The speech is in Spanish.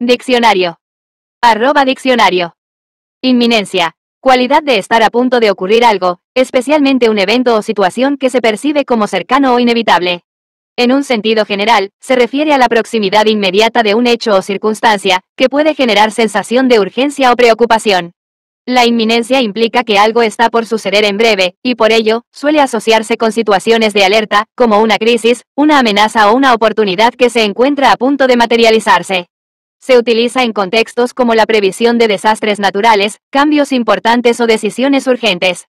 Diccionario. Arroba diccionario. Inminencia. Cualidad de estar a punto de ocurrir algo, especialmente un evento o situación que se percibe como cercano o inevitable. En un sentido general, se refiere a la proximidad inmediata de un hecho o circunstancia, que puede generar sensación de urgencia o preocupación. La inminencia implica que algo está por suceder en breve, y por ello, suele asociarse con situaciones de alerta, como una crisis, una amenaza o una oportunidad que se encuentra a punto de materializarse. Se utiliza en contextos como la previsión de desastres naturales, cambios importantes o decisiones urgentes.